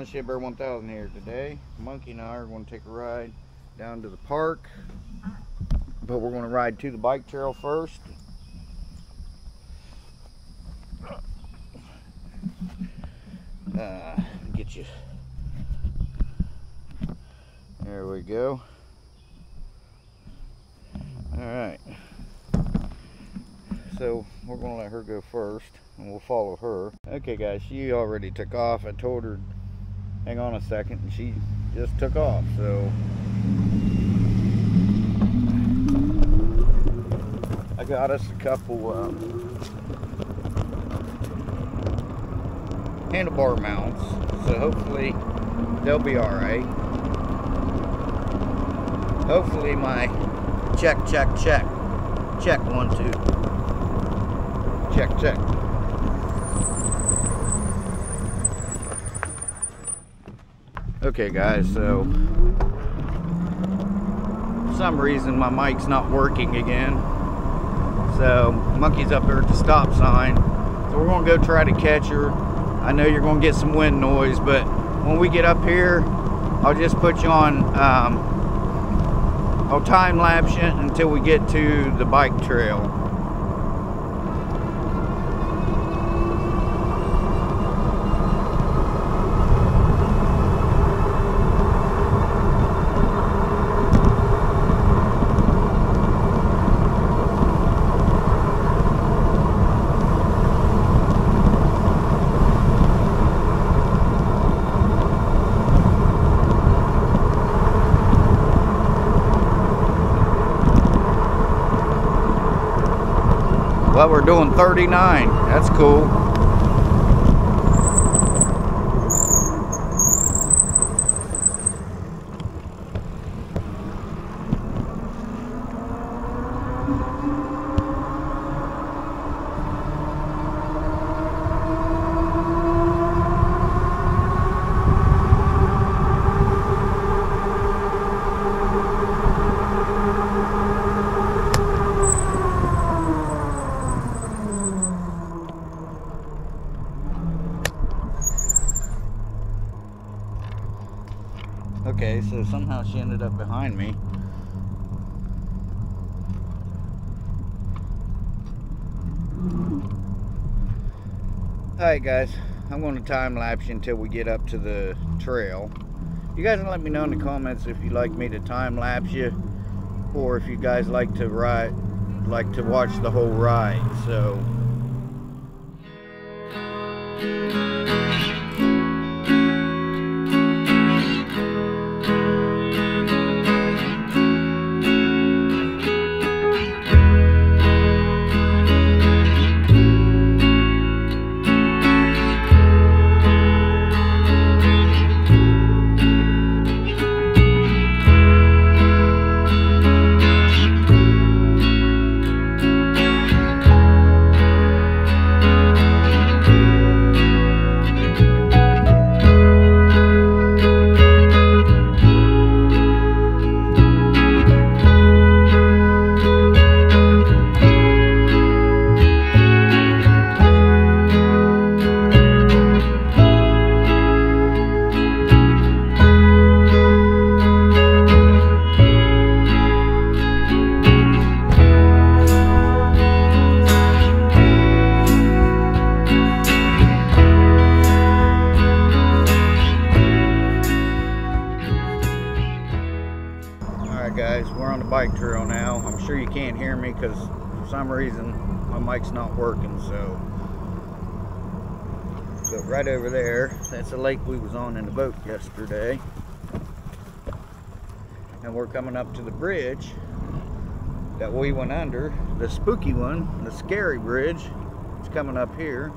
John Shipper 1000 here today. Monkey and I are going to take a ride down to the park, but we're going to ride to the bike trail first. Uh, get you. There we go. All right. So we're going to let her go first and we'll follow her. Okay guys, she already took off. I told her, hang on a second, and she just took off. So I got us a couple um, handlebar mounts. So hopefully they'll be all right. Hopefully my check, check, check. Check one, two. Check, check. Okay guys, so for some reason my mic's not working again. So monkey's up there at the stop sign. So we're gonna go try to catch her. I know you're gonna get some wind noise, but when we get up here, I'll just put you on, um, I'll time lapse until we get to the bike trail. Doing 39. That's cool. Okay, so somehow she ended up behind me. Alright guys, I'm going to time lapse you until we get up to the trail. You guys let me know in the comments if you'd like me to time lapse you or if you guys like to ride like to watch the whole ride. So that's the lake we was on in the boat yesterday. And we're coming up to the bridge that we went under, the spooky one, the scary bridge. It's coming up here.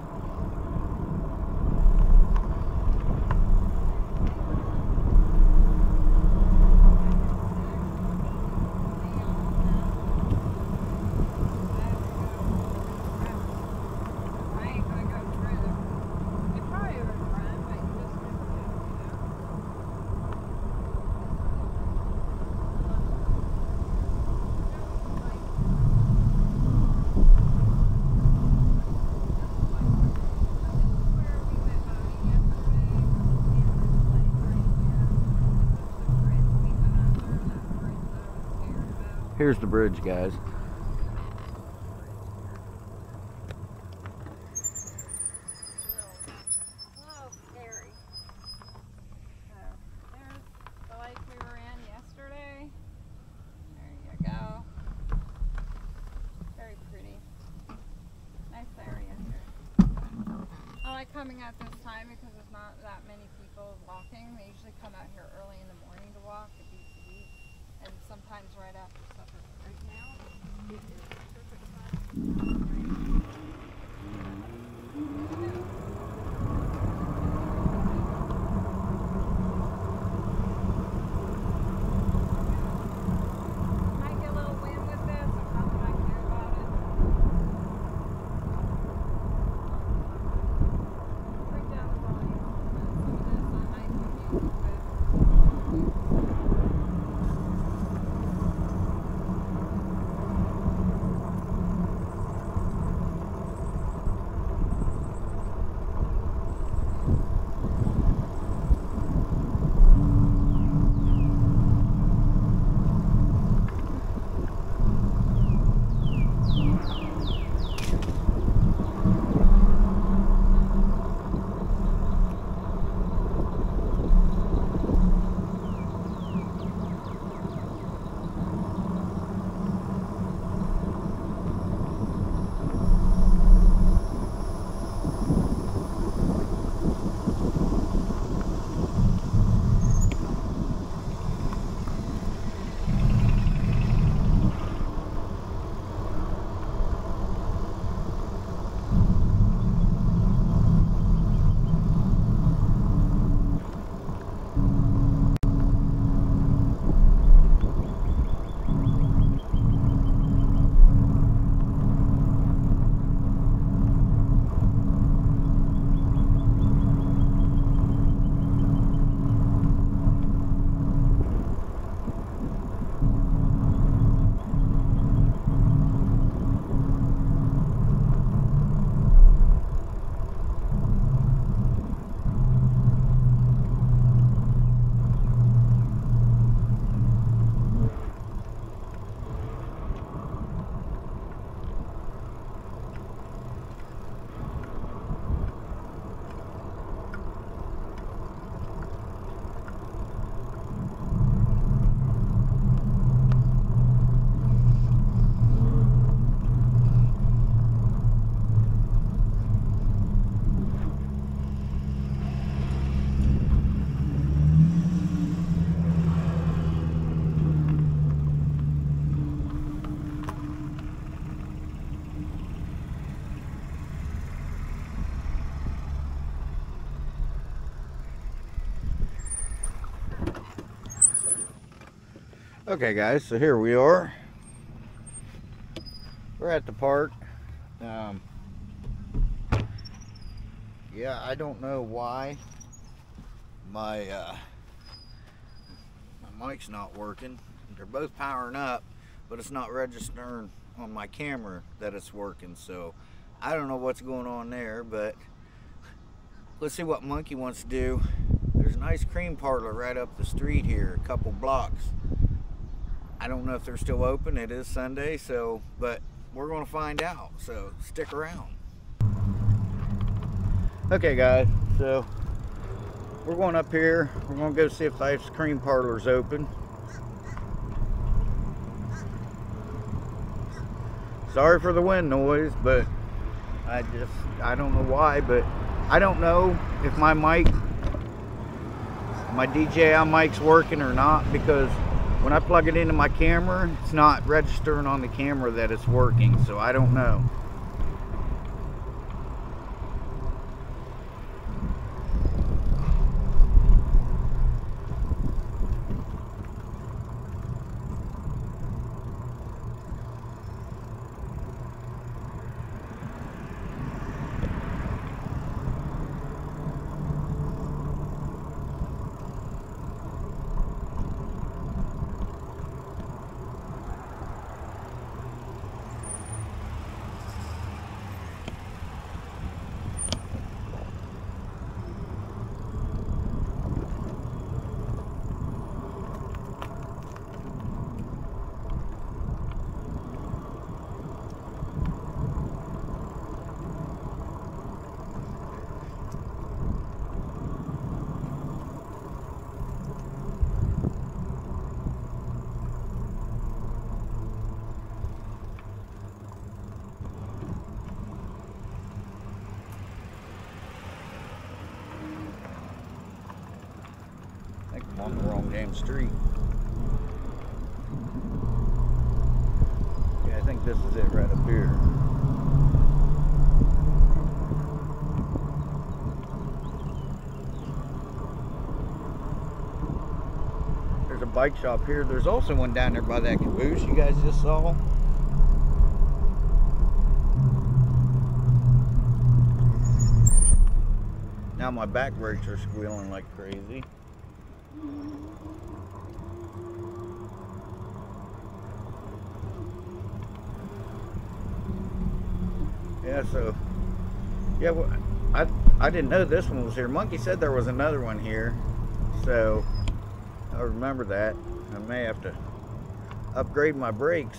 I like coming at this time because there's not that many people walking. They usually come out here early in the morning to walk at beach to beach, and sometimes right after supper. Right now, it is Okay, guys, so here we are. We're at the park. Um, yeah, I don't know why my uh, my mic's not working. They're both powering up, but it's not registering on my camera that it's working. So I don't know what's going on there, but let's see what Monkey wants to do. There's an ice cream parlor right up the street here, a couple blocks. I don't know if they're still open. It is Sunday, so but we're going to find out. So stick around. Okay, guys. So we're going up here. We're going to go see if the ice cream parlor's open. Sorry for the wind noise, but I just I don't know why, but I don't know if my mic my DJI mic's working or not because when I plug it into my camera, it's not registering on the camera that it's working, so I don't know. Damn street. Yeah, I think this is it right up here. There's a bike shop here. There's also one down there by that caboose you guys just saw. Now my back brakes are squealing like crazy. Yeah, so yeah, well, I I didn't know this one was here. Monkey said there was another one here, so I remember that. I may have to upgrade my brakes.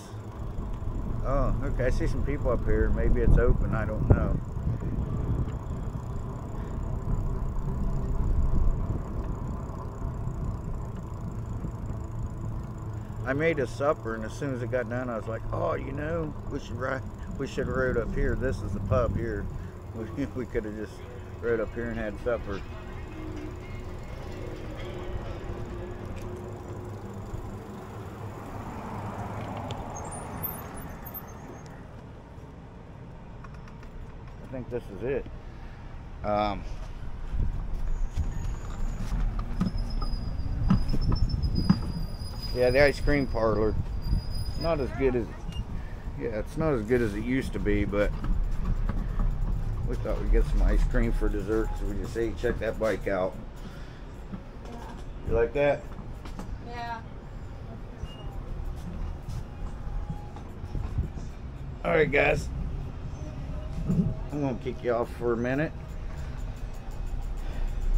Oh, okay. I see some people up here. Maybe it's open. I don't know. I made a supper, and as soon as it got done, I was like, "Oh, you know, we should ride. We should have rode up here. This is the pub here. We, we could have just rode up here and had supper." I think this is it. Um, yeah, the ice cream parlor, not as good as, yeah, it's not as good as it used to be, but we thought we'd get some ice cream for dessert, so we just ate. Check that bike out. You like that? Yeah. All right, guys. I'm gonna kick you off for a minute,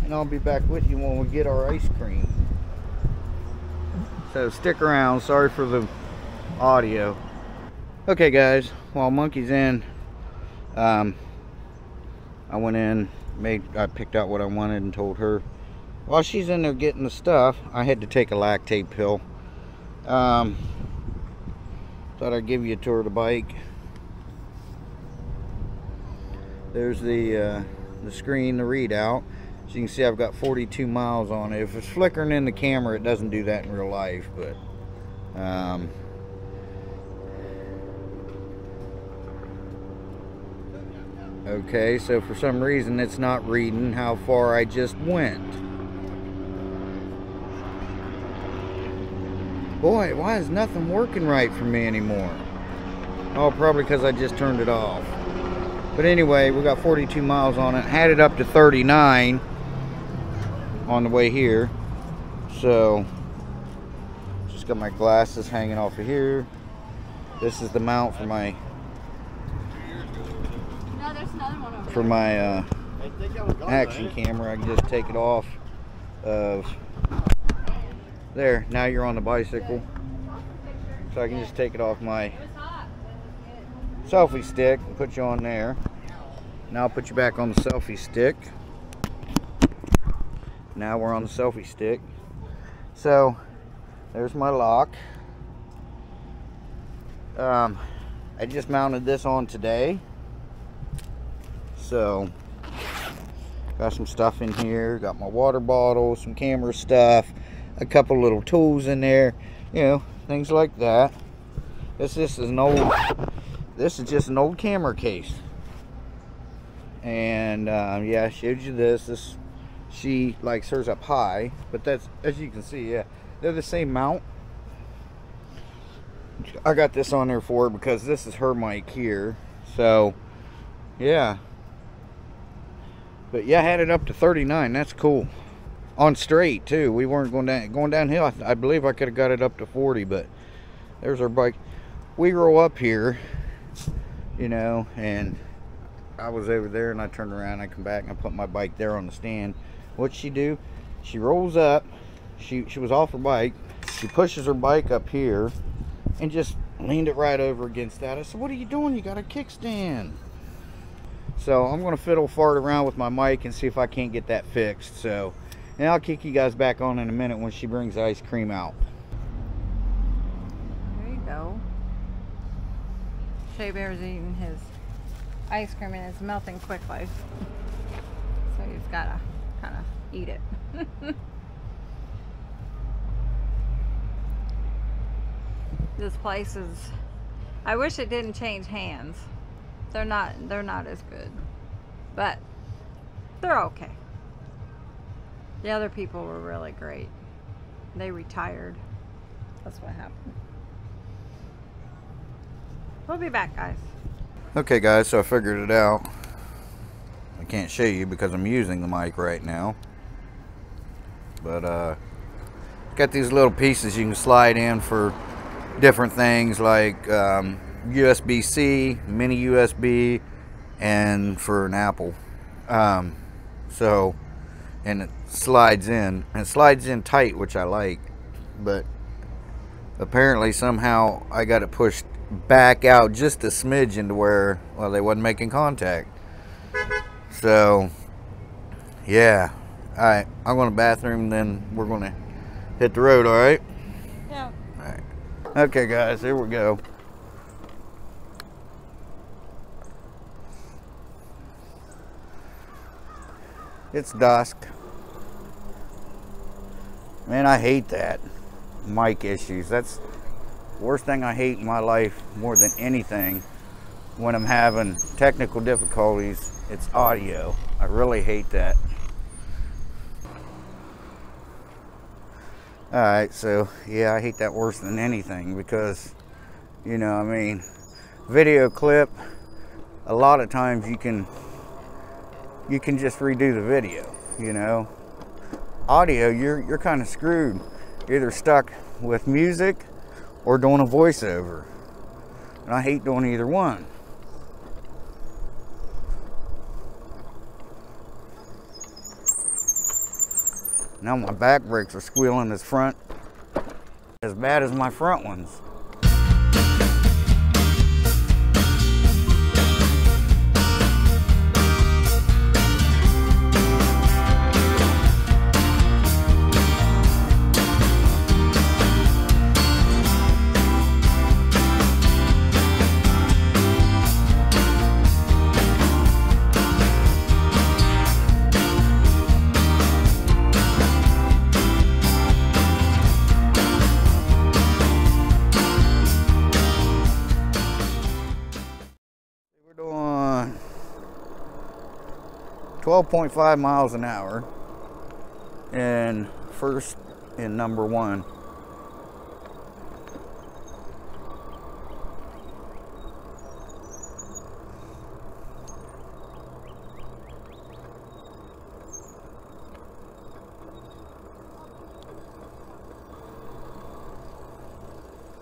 and I'll be back with you when we get our ice cream. So stick around. Sorry for the audio. Okay, guys. While Monkey's in, um, I went in, made, I picked out what I wanted, and told her. While she's in there getting the stuff, I had to take a lactase pill. Um, thought I'd give you a tour of the bike. There's the uh, the screen, the readout. So you can see I've got 42 miles on it. If it's flickering in the camera, it doesn't do that in real life, but um, okay, so for some reason it's not reading how far I just went. Boy, why is nothing working right for me anymore? Oh, probably because I just turned it off. But anyway, we got 42 miles on it. Had it up to 39 on the way here. So, just got my glasses hanging off of here. This is the mount for my No, there's another one over for my uh, action camera. I can just take it off of there. Now you're on the bicycle, so I can just take it off my It was hot. selfie stick and put you on there. Now I'll put you back on the selfie stick. Now we're on the selfie stick. So there's my lock. Um, I just mounted this on today. So got some stuff in here. Got my water bottle, some camera stuff, a couple little tools in there. You know, things like that. This this is an old this is just an old camera case and um, yeah I showed you this this she likes hers up high but that's as you can see yeah they're the same mount I got this on there for because this is her mic here so yeah but yeah I had it up to 39 that's cool on straight too we weren't going down going downhill I, I believe I could have got it up to 40 but there's our bike we roll up here you know, and I was over there and I turned around, I come back and I put my bike there on the stand. What'd she do? She rolls up, she she was off her bike, she pushes her bike up here and just leaned it right over against that. I said, What are you doing? You got a kickstand. So I'm going to fiddle fart around with my mic and see if I can't get that fixed. So, and I'll kick you guys back on in a minute when she brings ice cream out. There you go. Shabear's eating his ice cream and it's melting quickly. So you just gotta kind of eat it. this place is, I wish it didn't change hands. They're not. They're not as good, but they're okay. The other people were really great. They retired. That's what happened. We'll be back, guys. Okay guys, so I figured it out. I can't show you because I'm using the mic right now. But uh got these little pieces you can slide in for different things like um, USB-C, mini USB, and for an Apple. Um, so, and it slides in, and it slides in tight, which I like, but apparently somehow I got it pushed back out just a smidge into where, well, they wasn't making contact. So, yeah. All right, I'm going to bathroom, then we're going to hit the road, all right? Yeah. All right. Okay, guys, here we go. It's dusk. Man, I hate that. Mic issues. That's worst thing I hate in my life more than anything when I'm having technical difficulties. It's audio. I really hate that. All right, so yeah, I hate that worse than anything because, you know, I mean, video clip. A lot of times you can you can just redo the video. You know, audio you're you're kind of screwed. You're either stuck with music or doing a voiceover, and I hate doing either one. Now my back brakes are squealing as front as bad as my front ones. 12.5 miles an hour and first in number one.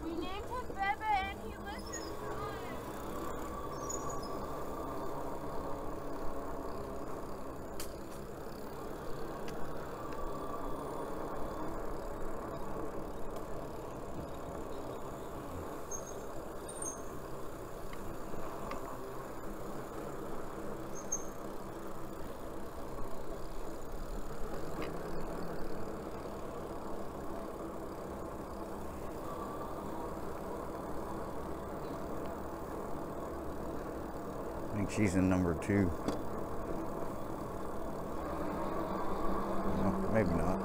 We named him Bebe and he listens to us. I think she's in number two. No, maybe not.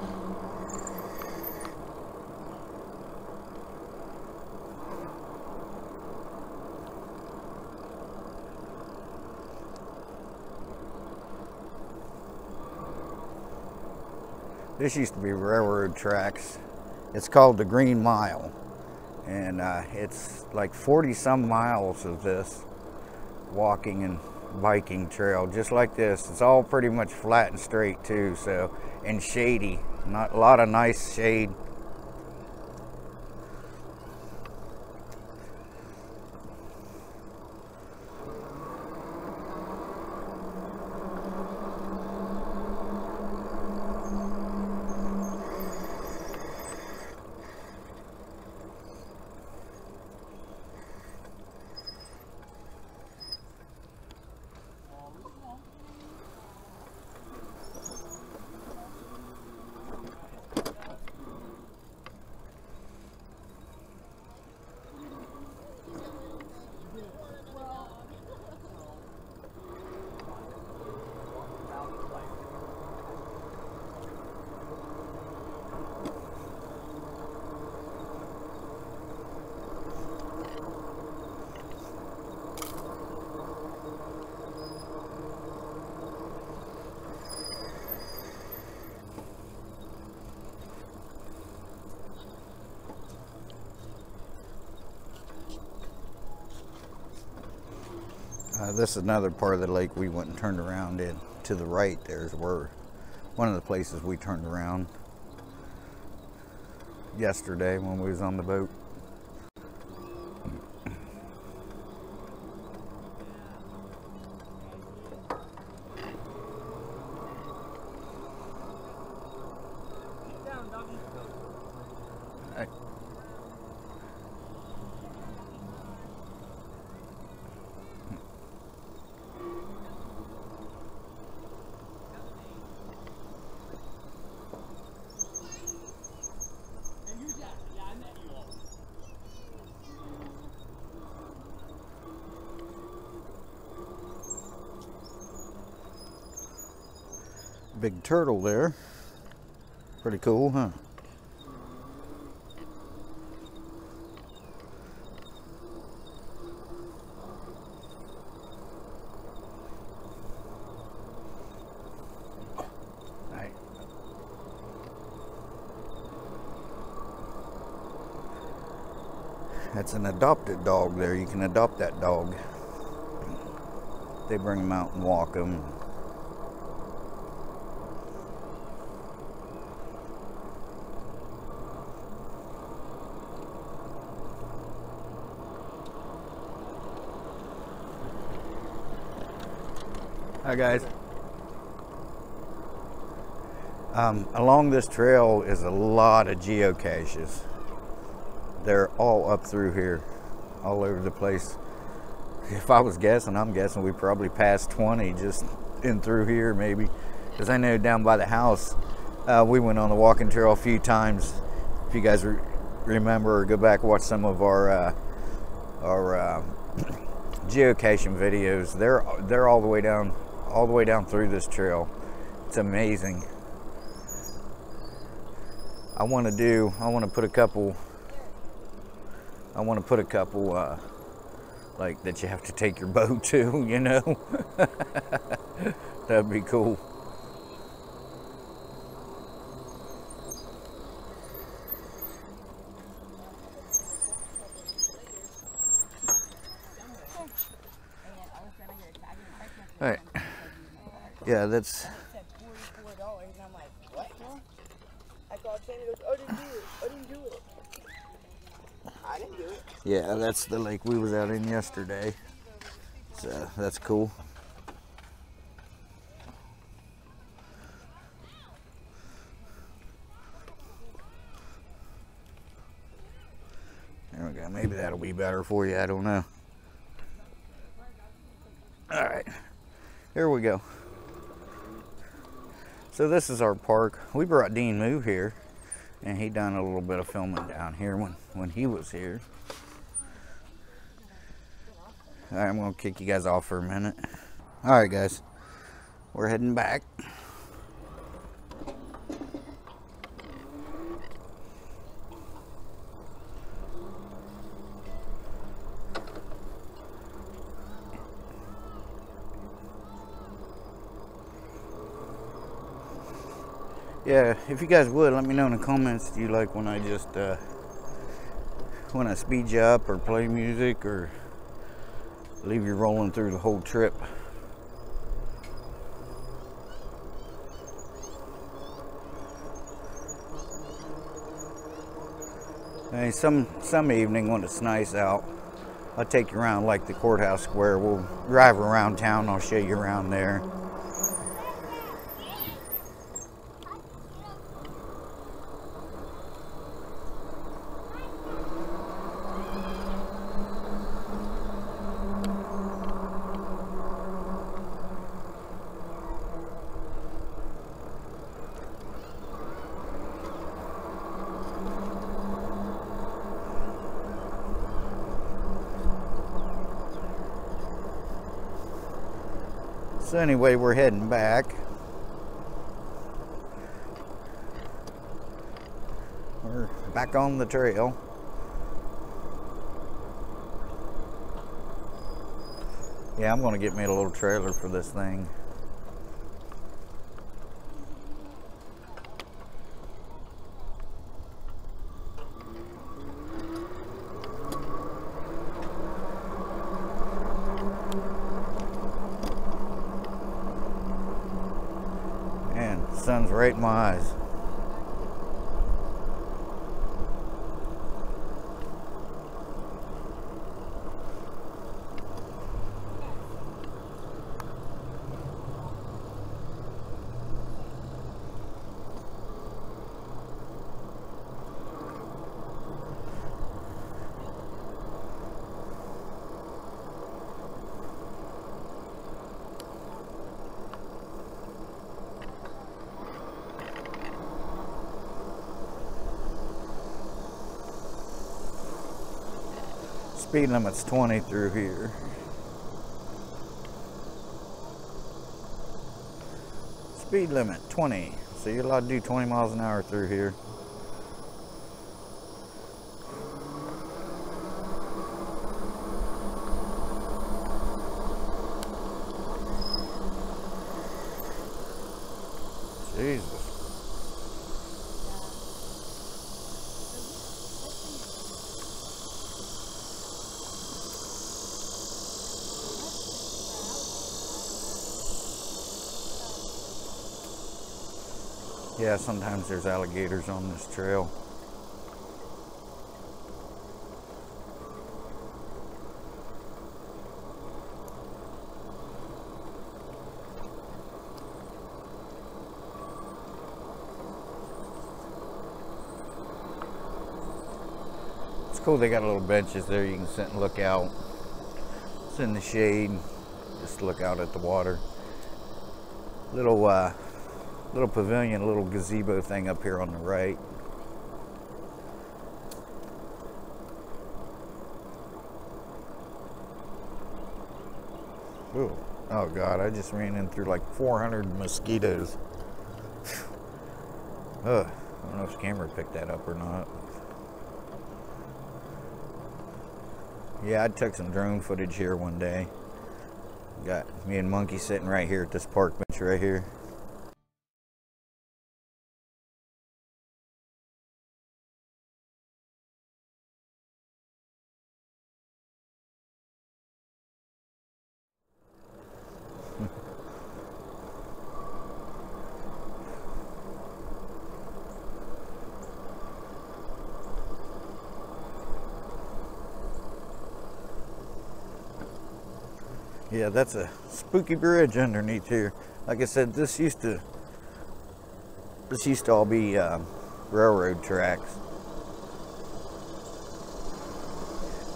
This used to be railroad tracks. It's called the Green Mile. And uh, it's like 40 some miles of this walking and biking trail just like this. It's all pretty much flat and straight too so and shady. Not a lot of nice shade This is another part of the lake we went and turned around in. To the right, there's where one of the places we turned around yesterday when we was on the boat. Big turtle there. Pretty cool, huh? That's an adopted dog there. You can adopt that dog. They bring them out and walk them. Hi guys. Um, along this trail is a lot of geocaches. They're all up through here, all over the place. If I was guessing, I'm guessing we probably passed 20 just in through here, maybe. Because I know down by the house, uh, we went on the walking trail a few times. If you guys re- remember, or go back watch some of our uh, our uh, geocaching videos. They're they're all the way down, all the way down through this trail. It's amazing. I want to do. I want to put a couple. I want to put a couple, uh, like that you have to take your boat to. You know, that'd be cool. All right. Yeah, that's forty-four dollars, and I'm like, what? I called Shane, he goes, I didn't do it, I didn't do it. I didn't do it. yeah, that's the lake we was out in yesterday. So that's cool. There we go. Maybe that'll be better for you. I don't know. All right. Here we go. So this is our park. We brought Dean Move here, and he done a little bit of filming down here when when he was here. I'm gonna kick you guys off for a minute. All right, guys, we're heading back. Yeah, if you guys would, let me know in the comments. Do you like when I just uh, when I speed you up or play music or leave you rolling through the whole trip? Hey, some some evening when it's nice out, I'll take you around like the courthouse square. We'll drive around town. I'll show you around there. Anyway, we're heading back. We're back on the trail. Yeah, I'm gonna get me a little trailer for this thing. Sun's right in my Speed limit's 20 through here. Speed limit 20. So you're allowed to do 20 miles an hour through here. Yeah, sometimes there's alligators on this trail. It's cool they got little benches there you can sit and look out. It's in the shade, just look out at the water. Little uh, little pavilion, little gazebo thing up here on the right. Ooh. Oh God, I just ran in through like 400 mosquitoes. Ugh. I don't know if the camera picked that up or not. Yeah, I took some drone footage here one day. Got me and Monkey sitting right here at this park bench right here. Yeah, that's a spooky bridge underneath here. Like I said, this used to this used to all be um, railroad tracks.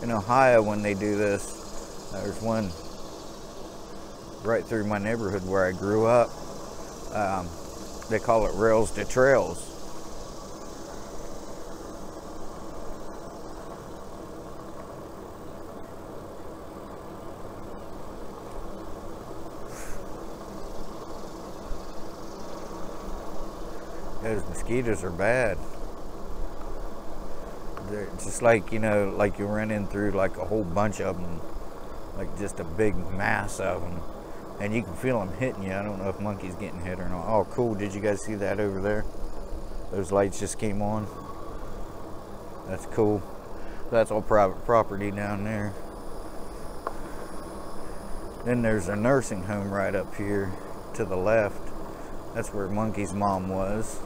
In Ohio, when they do this, there's one right through my neighborhood where I grew up. Um, they call it rails to trails. Those mosquitoes are bad. They're just like, you know, like you run in through like a whole bunch of them, like just a big mass of them. And you can feel them hitting you. I don't know if monkey's getting hit or not. Oh, cool. Did you guys see that over there? Those lights just came on. That's cool. That's all private property down there. Then there's a nursing home right up here to the left. That's where Monkey's mom was.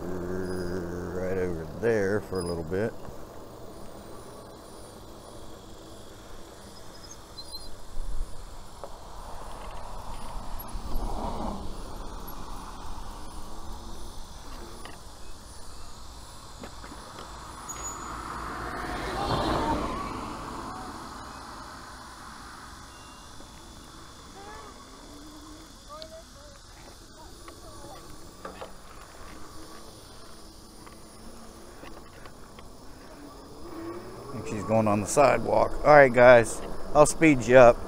Right over there for a little bit. Going on the sidewalk. All right, guys, I'll speed you up.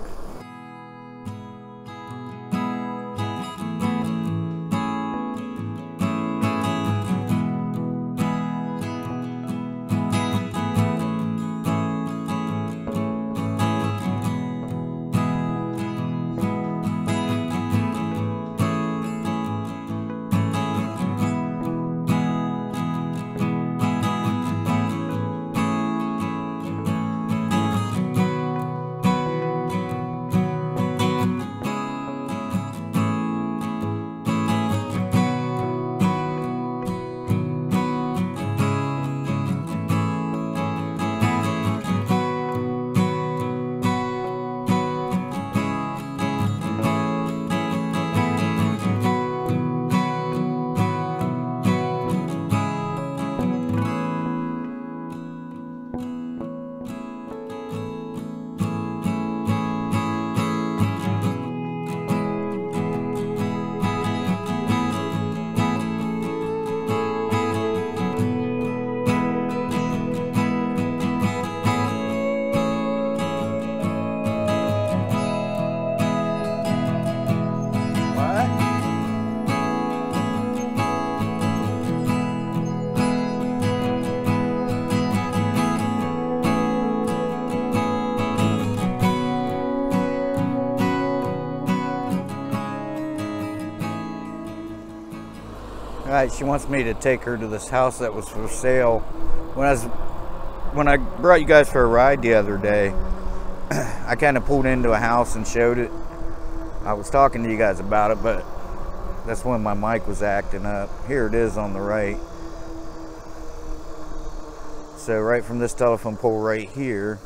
She wants me to take her to this house that was for sale. When I was when I brought you guys for a ride the other day, I kind of pulled into a house and showed it. I was talking to you guys about it, but that's when my mic was acting up. Here it is on the right. So right from this telephone pole right here,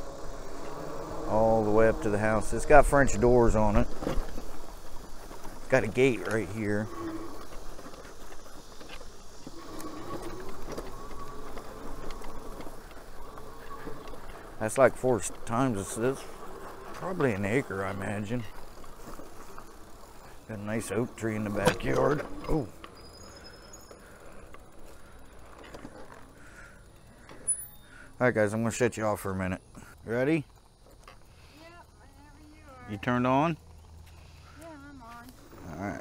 all the way up to the house. It's got French doors on it. It's got a gate right here. That's like four times this. It's probably an acre, I imagine. Got a nice oak tree in the backyard. Oh. Alright guys, I'm gonna shut you off for a minute. Ready? Yep, you are. You turned on? Yeah, I'm on. Alright.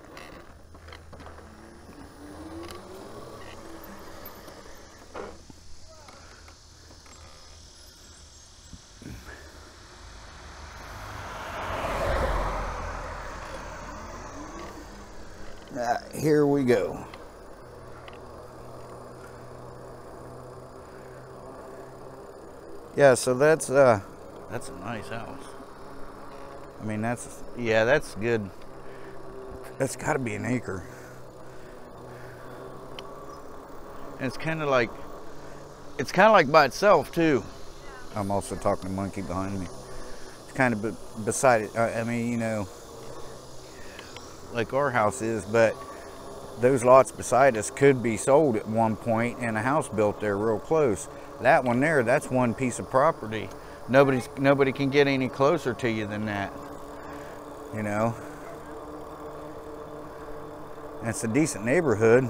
Ah, here we go. Yeah, so that's uh that's a nice house. I mean that's yeah, that's good. That's got to be an acre. And it's kind of like, it's kind of like by itself too. I'm also talking to monkey behind me. It's kind of beside it. I, I mean, you know, like our house is, but those lots beside us could be sold at one point and a house built there real close. That one there, that's one piece of property. Nobody's nobody can get any closer to you than that. You know. And it's a decent neighborhood.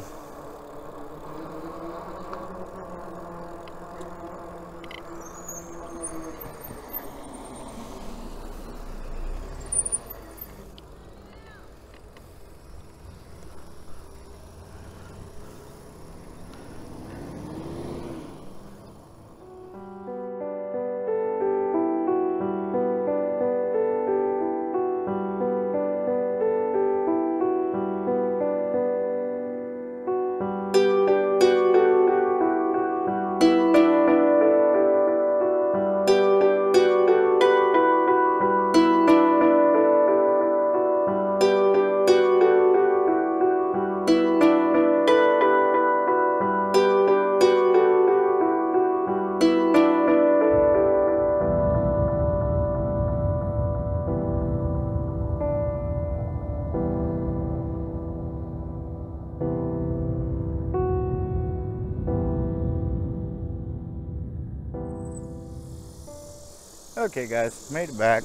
Okay, guys, made it back.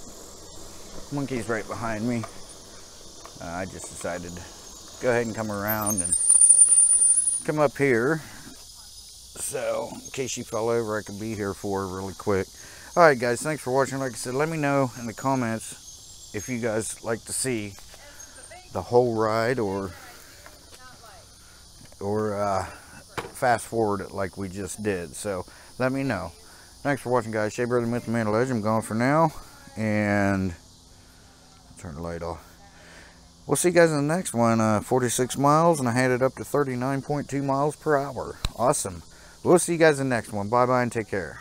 Monkey's right behind me. Uh, I just decided to go ahead and come around and come up here. So, in case she fell over, I can be here for her really quick. Alright, guys, thanks for watching. Like I said, let me know in the comments if you guys like to see the whole ride or or uh, fast forward it like we just did. So, let me know. Thanks for watching, guys. Shea Brother Myth Man Legend. I'm gone for now. And turn the light off. We'll see you guys in the next one. Uh, 46 miles, and I had it up to 39.2 miles per hour. Awesome. We'll see you guys in the next one. Bye-bye and take care.